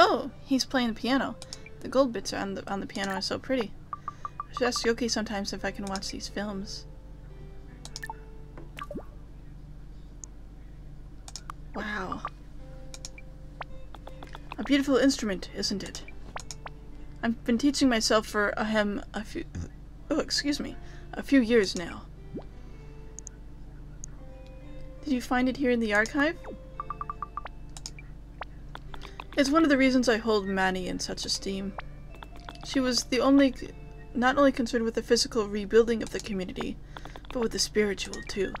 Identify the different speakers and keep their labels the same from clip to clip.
Speaker 1: Oh, he's playing the piano. The gold bits on the on the piano are so pretty. I should ask Yoku sometimes if I can watch these films. Wow. A beautiful instrument, isn't it? I've been teaching myself for ahem a few oh excuse me a few years now. Did you find it here in the archive? It's one of the reasons I hold Manny in such esteem. She was the only, not only concerned with the physical rebuilding of the community, but with the spiritual too.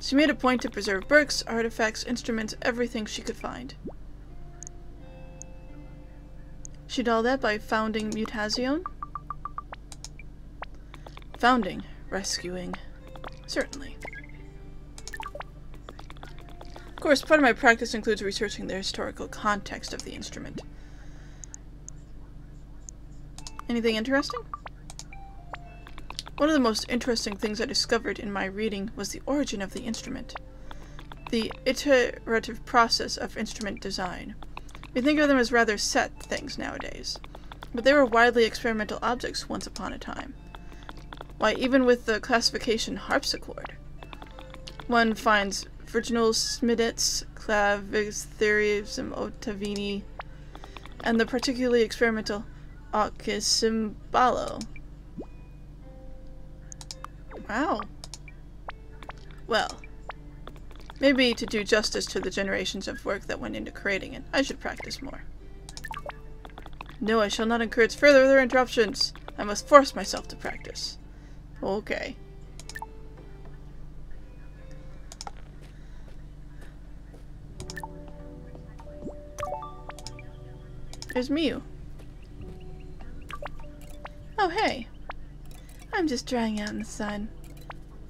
Speaker 1: She made a point to preserve books, artifacts, instruments, everything she could find. She did all that by founding Mutazione? Founding, rescuing, certainly. Of course, part of my practice includes researching the historical context of the instrument. Anything interesting? One of the most interesting things I discovered in my reading was the origin of the instrument. The iterative process of instrument design. We think of them as rather set things nowadays, but they were widely experimental objects once upon a time. Why, even with the classification harpsichord, one finds virginal Smidets, Clavicytherium Ottavini, and the particularly experimental Archicembalo. Wow. Well, maybe to do justice to the generations of work that went into creating it, I should practice more. No, I shall not encourage further interruptions. I must force myself to practice. Okay. There's Miu. Oh, hey. I'm just drying out in the sun.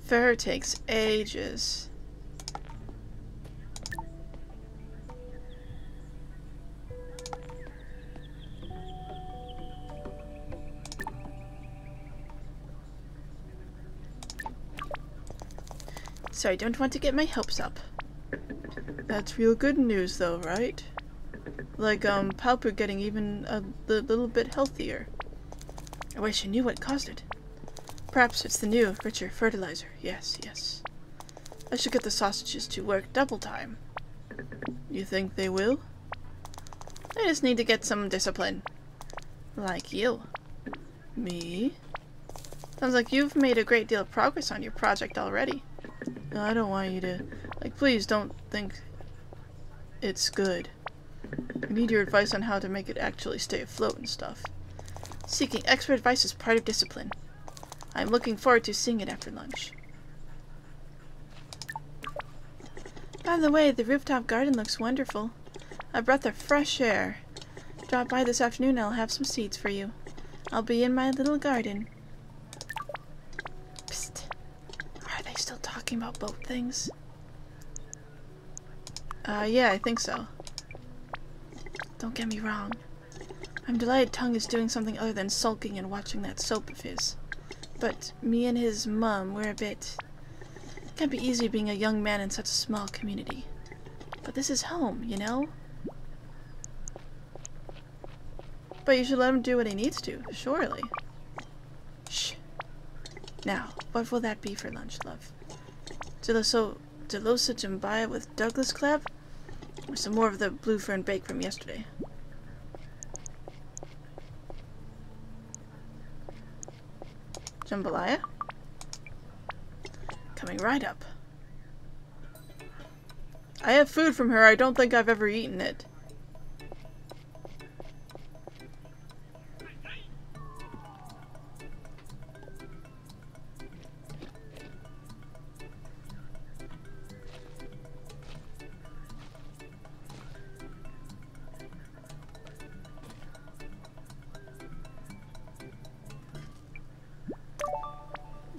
Speaker 1: Fur takes ages. So I don't want to get my hopes up. That's real good news though, right? Like, um, Palper getting even a little bit healthier. I wish I knew what caused it. Perhaps it's the new, richer fertilizer. Yes, yes. I should get the sausages to work double time. You think they will? I just need to get some discipline. Like you. Me? Sounds like you've made a great deal of progress on your project already. No, I don't want you to... Like, please don't think it's good. I need your advice on how to make it actually stay afloat and stuff. Seeking expert advice is part of discipline. I'm looking forward to seeing it after lunch. By the way, the rooftop garden looks wonderful. A breath of fresh air. Drop by this afternoon and I'll have some seeds for you. I'll be in my little garden. Psst. Are they still talking about boat things? Uh, yeah, I think so. Don't get me wrong. I'm delighted Tung is doing something other than sulking and watching that soap of his. But me and his mum, we're a bit... It can't be easy being a young man in such a small community. But this is home, you know? But you should let him do what he needs to, surely. Shh. Now, what will that be for lunch, love? Deloso, Delosa Jambaya with Douglas Club? Some more of the blue fern bake from yesterday? Jambalaya? Coming right up. I have food from her. I don't think I've ever eaten it.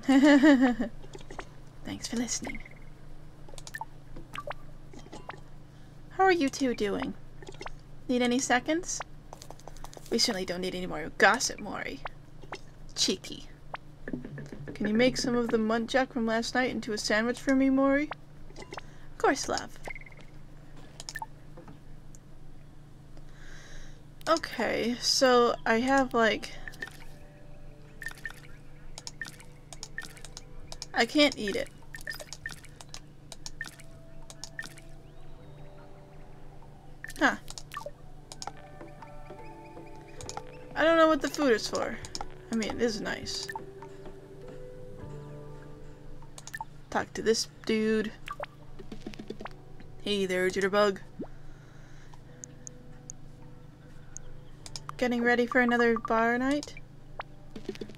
Speaker 1: Thanks for listening. How are you two doing? Need any seconds? We certainly don't need any more gossip, Mori. Cheeky. Can you make some of the muntjac from last night into a sandwich for me, Mori? Of course, love. Okay, so I have like... I can't eat it. Huh. I don't know what the food is for. I mean, it is nice. Talk to this dude. Hey there, Jitterbug. Getting ready for another bar night?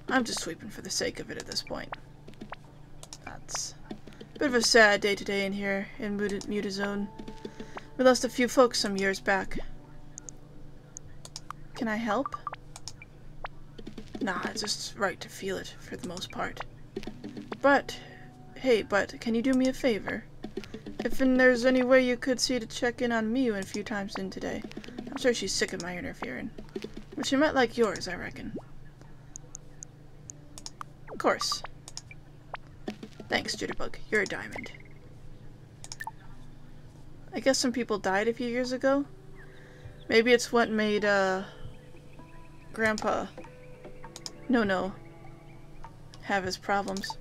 Speaker 1: I'm just sweeping for the sake of it at this point. Bit of a sad day today in here in Mutazione. We lost a few folks some years back. Can I help? Nah, it's just right to feel it for the most part. But Hey, but can you do me a favor? If there's any way you could see to check in on Miu a few times in today. I'm sure she's sick of my interfering. But she might like yours, I reckon. Of course. Thanks, Jitterbug. You're a diamond. I guess some people died a few years ago. Maybe it's what made, uh, Grandpa, no, no, have his problems.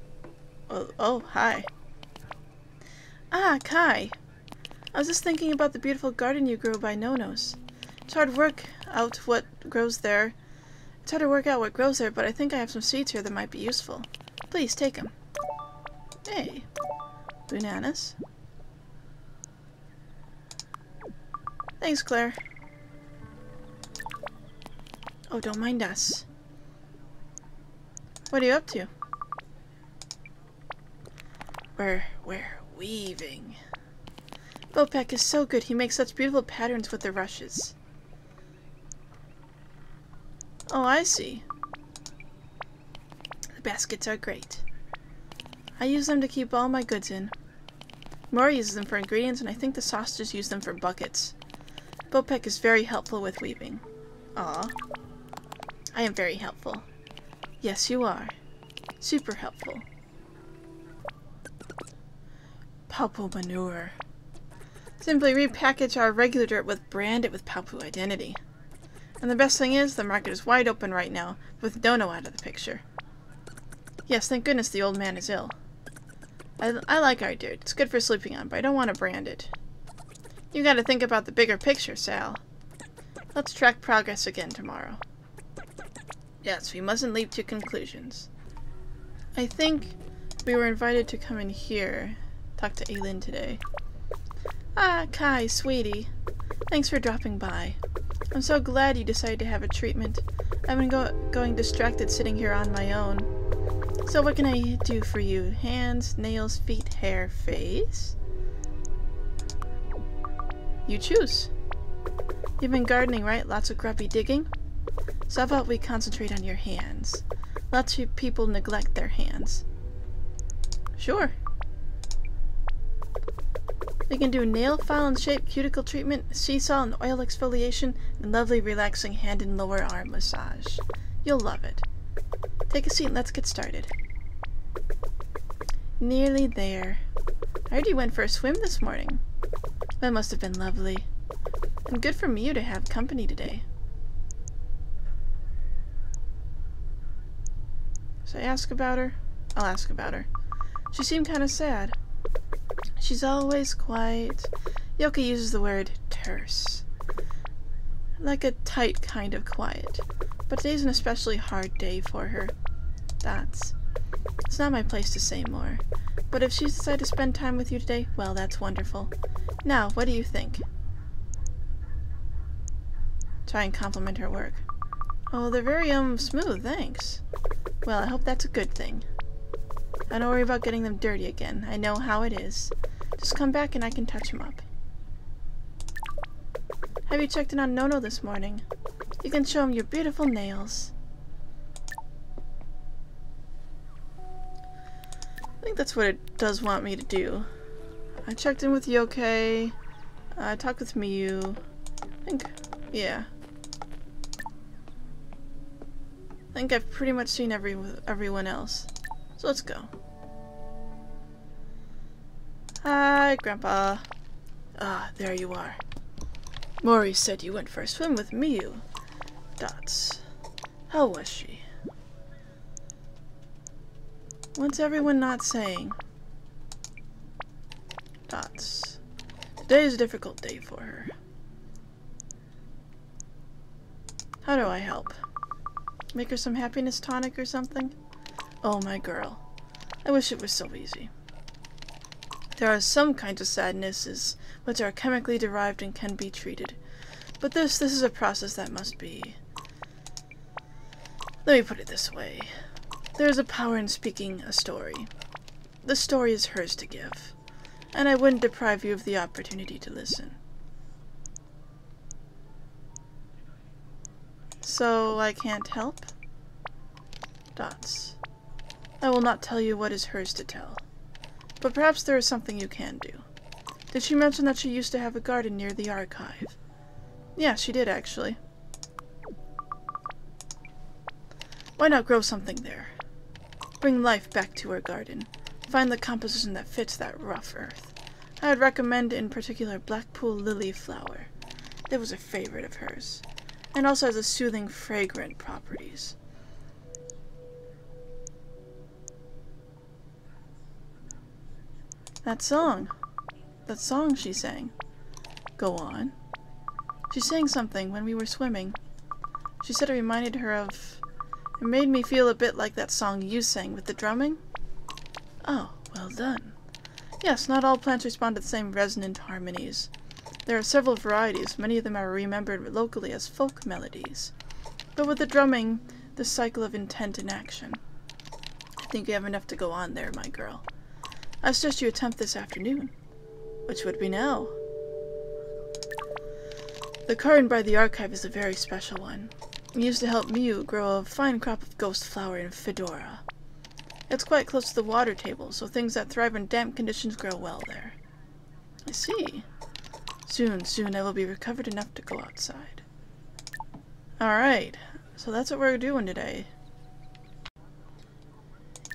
Speaker 1: Oh, oh, hi. Ah, Kai. I was just thinking about the beautiful garden you grow by Nonno's. It's hard work out what grows there. It's hard to work out what grows there, but I think I have some seeds here that might be useful. Please, take them. Bananas. Thanks, Claire. Oh, don't mind us. What are you up to? We're, we're weaving. Bopek is so good. He makes such beautiful patterns with the rushes. Oh, I see. The baskets are great. I use them to keep all my goods in. Mori uses them for ingredients, and I think the sausages use them for buckets. Bopek is very helpful with weaving. Ah, I am very helpful. Yes, you are. Super helpful. Paopu manure. Simply repackage our regular dirt with brand it with Paopu identity. And the best thing is, the market is wide open right now, with Dono out of the picture. Yes, thank goodness the old man is ill. I, I like our dude. It's good for sleeping on, but I don't want to brand it. You gotta think about the bigger picture, Sal. Let's track progress again tomorrow. Yes, we mustn't leap to conclusions. I think we were invited to come in here talk to Aylin today. Ah, Kai, sweetie. Thanks for dropping by. I'm so glad you decided to have a treatment. I've been go going distracted sitting here on my own. So what can I do for you? Hands, nails, feet, hair, face? You choose. You've been gardening, right? Lots of grubby digging? So how about we concentrate on your hands? Lots of people neglect their hands. Sure. We can do nail file and shape cuticle treatment, seesaw and oil exfoliation, and lovely relaxing hand and lower arm massage. You'll love it. Take a seat and let's get started. Nearly there. I heard you went for a swim this morning. That must have been lovely. And good for you to have company today. Should I ask about her? I'll ask about her. She seemed kind of sad. She's always quiet. Yoku uses the word terse. Like a tight kind of quiet. But today's an especially hard day for her. That's... It's not my place to say more. But if she's decided to spend time with you today, well, that's wonderful. Now, what do you think? Try and compliment her work. Oh, they're very, um, smooth, thanks. Well, I hope that's a good thing. I don't worry about getting them dirty again. I know how it is. Just come back and I can touch him up. Have you checked in on Nonno this morning? You can show him your beautiful nails. I think that's what it does want me to do. I checked in with Yoku. I talked with Miu. I think, yeah. I think I've pretty much seen every everyone else. So let's go. Hi, Grandpa. Ah, there you are. Mori said you went for a swim with Miu. Dots. How was she? What's everyone not saying? Dots. Today is a difficult day for her. How do I help? Make her some happiness tonic or something? Oh, my girl. I wish it was so easy. There are some kinds of sadnesses which are chemically derived and can be treated. But this, this is a process that must be... Let me put it this way. There is a power in speaking a story. The story is hers to give, and I wouldn't deprive you of the opportunity to listen. So I can't help? Dots. I will not tell you what is hers to tell. But perhaps there is something you can do. Did she mention that she used to have a garden near the archive? Yeah, she did actually. Why not grow something there? Bring life back to our garden. Find the composition that fits that rough earth. I would recommend in particular Blackpool lily flower. It was a favorite of hers, and also has a soothing, fragrant properties. That song. That song she sang. Go on. She sang something when we were swimming. She said it reminded her of... It made me feel a bit like that song you sang with the drumming. Oh, well done. Yes, not all plants respond to the same resonant harmonies. There are several varieties, many of them are remembered locally as folk melodies. But with the drumming, the cycle of intent and action. I think you have enough to go on there, my girl. I suggest you attempt this afternoon. Which would be now. The garden by the archive is a very special one. Used to help Miu grow a fine crop of ghost flower in Fedora. It's quite close to the water table, so things that thrive in damp conditions grow well there. I see. Soon, soon I will be recovered enough to go outside. Alright, so that's what we're doing today.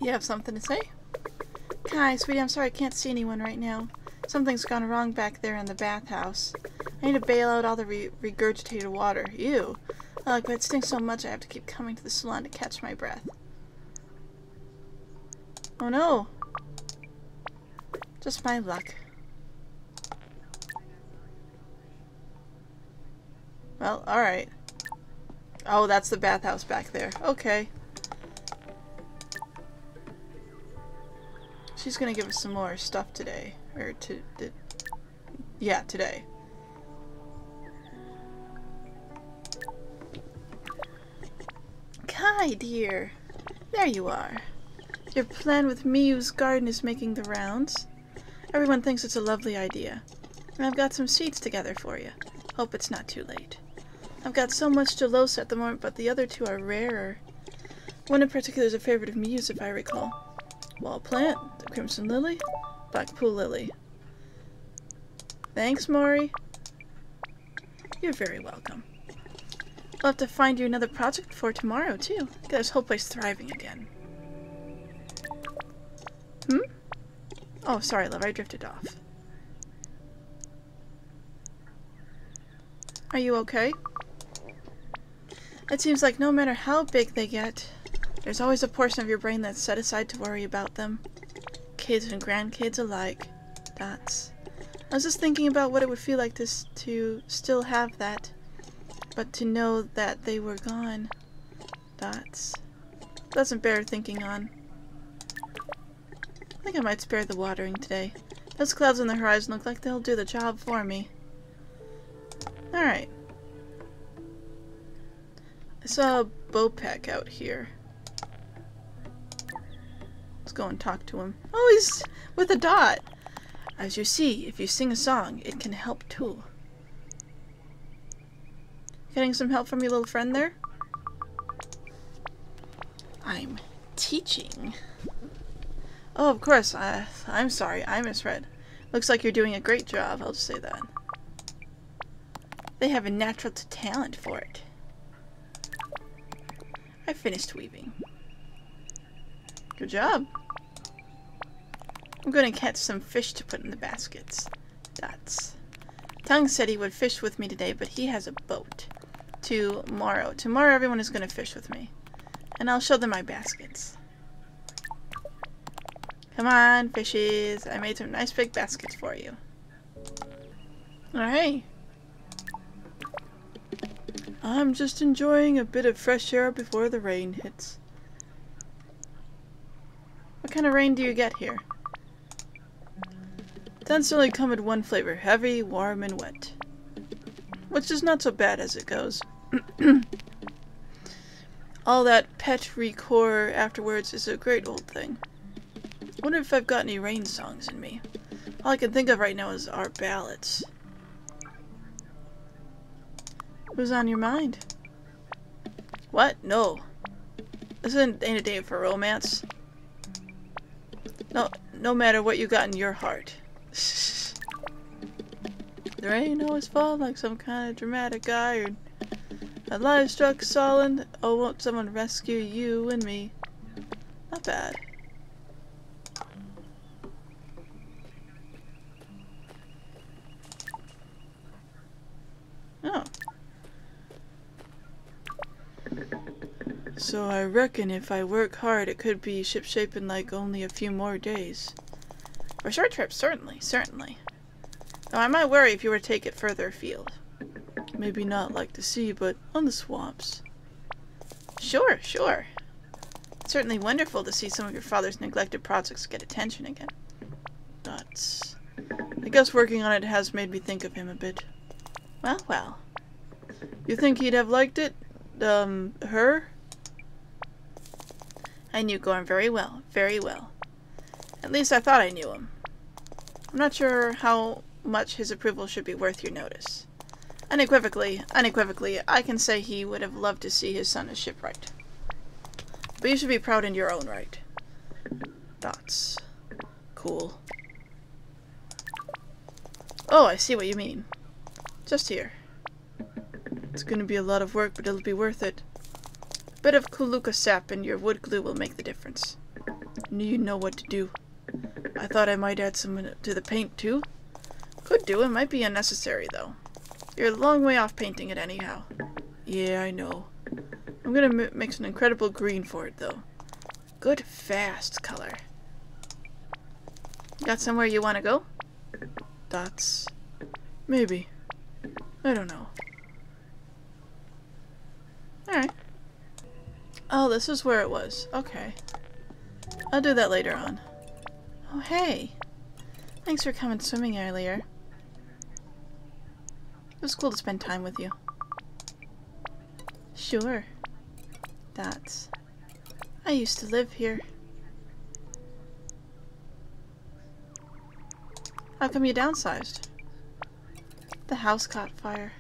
Speaker 1: You have something to say? Kai, sweetie, I'm sorry I can't see anyone right now. Something's gone wrong back there in the bathhouse. I need to bail out all the re regurgitated water. Ew. Ugh, but it stinks so much I have to keep coming to the salon to catch my breath. Oh no! Just my luck. Well, alright. Oh, that's the bathhouse back there. Okay. She's gonna give us some more stuff today. Or to, to yeah, today. Kai, dear. There you are. Your plan with Miu's garden is making the rounds. Everyone thinks it's a lovely idea. And I've got some seeds together for you. Hope it's not too late. I've got so much Gelosa at the moment, but the other two are rarer. One in particular is a favorite of Miu's, if I recall. Wall plant, the crimson lily, Blackpool lily. Thanks, Mori. You're very welcome. We'll have to find you another project for tomorrow, too. Get this whole place thriving again. Hmm? Oh, sorry, love. I drifted off. Are you okay? It seems like no matter how big they get, there's always a portion of your brain that's set aside to worry about them. Kids and grandkids alike. That's... I was just thinking about what it would feel like to, to still have that, but to know that they were gone. Dots. Doesn't bear thinking on. I think I might spare the watering today. Those clouds on the horizon look like they'll do the job for me. Alright. I saw a Bopek out here. Let's go and talk to him. Oh, he's with a dot! As you see, if you sing a song, it can help too. Getting some help from your little friend there? I'm teaching. Oh, of course. I, I'm sorry. I misread. Looks like you're doing a great job. I'll just say that. They have a natural talent for it. I finished weaving. Good job. I'm going to catch some fish to put in the baskets. That's... Tung said he would fish with me today, but he has a boat. Tomorrow. Tomorrow everyone is going to fish with me. And I'll show them my baskets. Come on, fishes. I made some nice big baskets for you. Alright. I'm just enjoying a bit of fresh air before the rain hits. What kind of rain do you get here? Tends to only come in one flavor, heavy, warm, and wet. Which is not so bad as it goes. All that petrichor afterwards is a great old thing. wonder if I've got any rain songs in me. All I can think of right now is our ballads. Who's on your mind? What? No. This ain't a day for romance. No, no matter what you got in your heart. the rain always fall like some kind of dramatic iron. A life struck solid. Oh, won't someone rescue you and me? Not bad. Oh. So I reckon if I work hard, it could be shipshape in like only a few more days. For short trips, certainly, certainly. Now I might worry if you were to take it further afield. Maybe not like the sea, but on the swamps. Sure, sure. It's certainly wonderful to see some of your father's neglected projects get attention again. But I guess working on it has made me think of him a bit. Well, well. You think he'd have liked it? Um, her? I knew Gorm very well, very well. At least I thought I knew him. I'm not sure how much his approval should be worth your notice. Unequivocally, unequivocally, I can say he would have loved to see his son a shipwright. But you should be proud in your own right. That's cool. Oh, I see what you mean. Just here. It's gonna be a lot of work, but it'll be worth it. A bit of Kuluka sap and your wood glue will make the difference. You know what to do. I thought I might add some to the paint too. Could do, it might be unnecessary though. You're a long way off painting it anyhow. Yeah, I know. I'm gonna mix an incredible green for it though. Good fast color. Got somewhere you want to go? Dots. Maybe. I don't know. Alright. Oh, this is where it was. Okay. I'll do that later on. Oh, hey. Thanks for coming swimming earlier. It was cool to spend time with you. Sure. That's... I used to live here. How come you downsized? The house caught fire.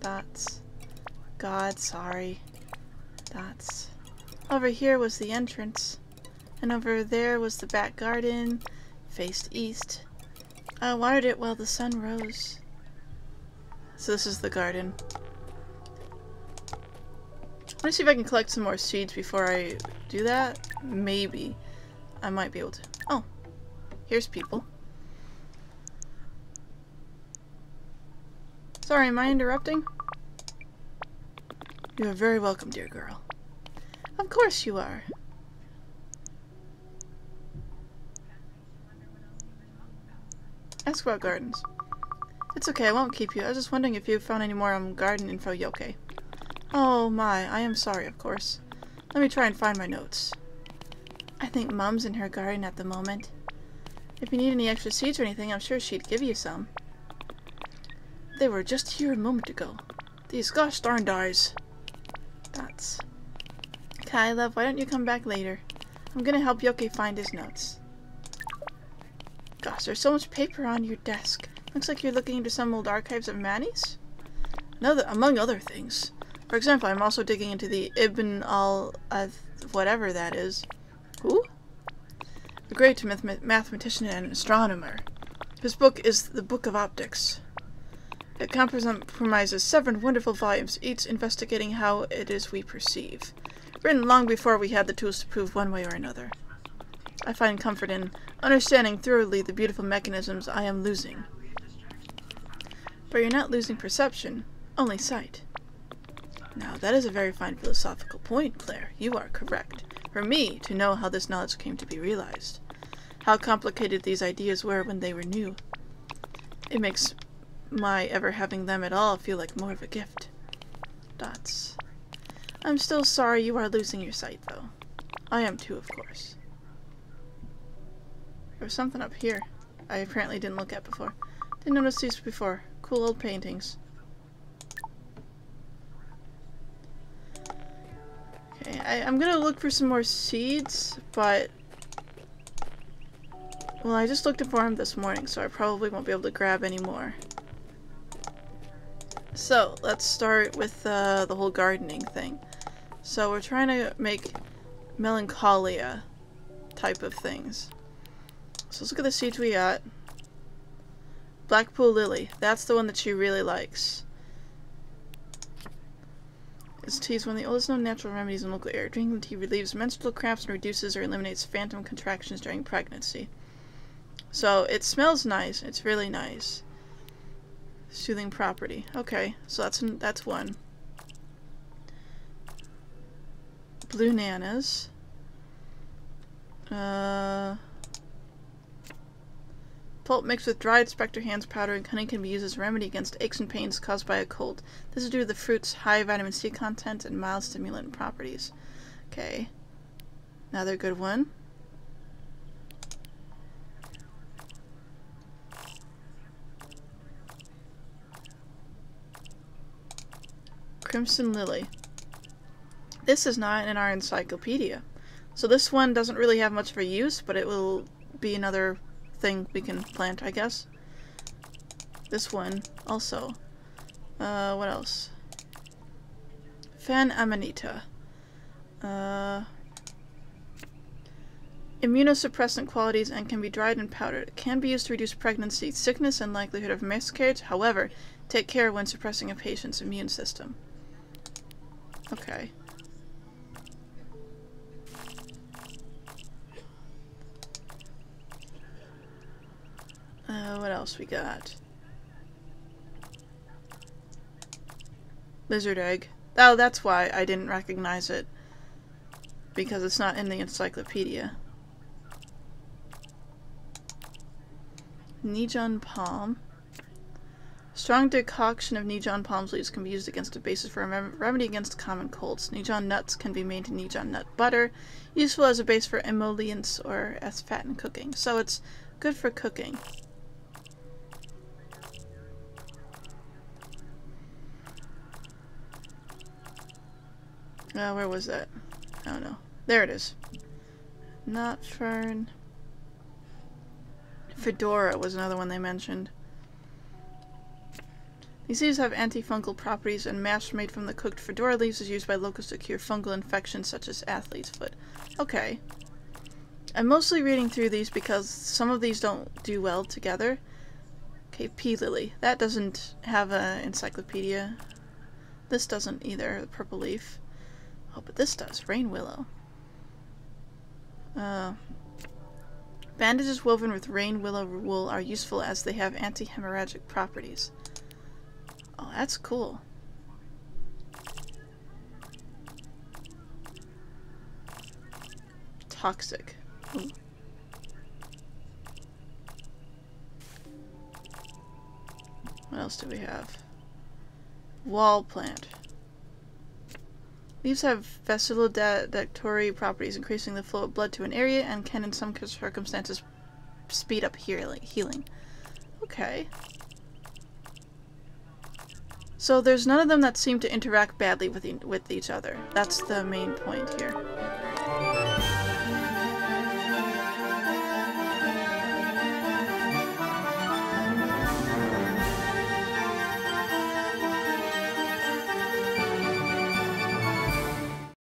Speaker 1: That's... God, sorry. That's... Over here was the entrance. And over there was the back garden, faced east. I watered it while the sun rose. So this is the garden. Let me see if I can collect some more seeds before I do that. Maybe. I might be able to. Oh. Here's people. Sorry, am I interrupting? You are very welcome, dear girl. Of course you are. Ask about gardens. It's okay, I won't keep you. I was just wondering if you found any more um, garden info, Yoku. Oh my, I am sorry, of course. Let me try and find my notes. I think Mom's in her garden at the moment. If you need any extra seeds or anything, I'm sure she'd give you some. They were just here a moment ago. These gosh darn eyes. That's... Kai, love, why don't you come back later? I'm gonna help Yoku find his notes. Gosh, there's so much paper on your desk. Looks like you're looking into some old archives of? Another, among other things. For example, I'm also digging into the Ibn al... Whatever that is. Who? A great math mathematician and astronomer. His book is The Book of Optics. It comprises seven wonderful volumes, each investigating how it is we perceive, written long before we had the tools to prove one way or another. I find comfort in understanding thoroughly the beautiful mechanisms I am losing. But you're not losing perception, only sight. Now, that is a very fine philosophical point, Claire. You are correct. For me, to know how this knowledge came to be realized. How complicated these ideas were when they were new. It makes my ever having them at all feel like more of a gift. Dots. I'm still sorry you are losing your sight, though. I am too, of course. There was something up here I apparently didn't look at before. Didn't notice these before. Cool old paintings. Okay, I, I'm gonna look for some more seeds, but... Well, I just looked for them this morning, so I probably won't be able to grab any more. So, let's start with uh, the whole gardening thing. So we're trying to make melancholia type of things. So let's look at the seeds we got. Blackpool Lily. That's the one that she really likes. This tea is one of the oldest known natural remedies in local area. Drinking the tea relieves menstrual cramps and reduces or eliminates phantom contractions during pregnancy. So it smells nice. It's really nice. Soothing property. Okay, so that's that's one. Blue nanas. Uh, pulp mixed with dried spectre hands powder and honey can be used as a remedy against aches and pains caused by a cold. This is due to the fruit's high vitamin C content and mild stimulant properties. Okay. Another good one. Crimson Lily. This is not in our encyclopedia. So this one doesn't really have much of a use, but it will be another thing we can plant, I guess. This one, also. Uh, what else? Fan Amanita. Uh, immunosuppressant qualities and can be dried and powdered. It can be used to reduce pregnancy, sickness, and likelihood of miscarriage. However, take care when suppressing a patient's immune system. Okay. Uh, what else we got? Lizard egg. Oh, that's why I didn't recognize it. Because it's not in the encyclopedia. Nijon palm. Strong decoction of Nijon palm leaves can be used against a basis for a remedy against common colds. Nijon nuts can be made into Nijon nut butter, useful as a base for emollients or as fat in cooking. So it's good for cooking. Uh, where was that? I don't know. There it is. Not fern. Fedora was another one they mentioned. These leaves have antifungal properties, and mash made from the cooked fedora leaves is used by locals to cure fungal infections such as athlete's foot. Okay. I'm mostly reading through these because some of these don't do well together. Okay, pea lily. That doesn't have an encyclopedia. This doesn't either, the purple leaf. Oh, but this does. Rain willow. Uh, bandages woven with rain willow wool are useful as they have anti-hemorrhagic properties. Oh, that's cool. Toxic. Ooh. What else do we have? Wall plant. Leaves have vasodilatory properties, increasing the flow of blood to an area, and can in some circumstances speed up healing. Okay. So there's none of them that seem to interact badly with, e with each other. That's the main point here.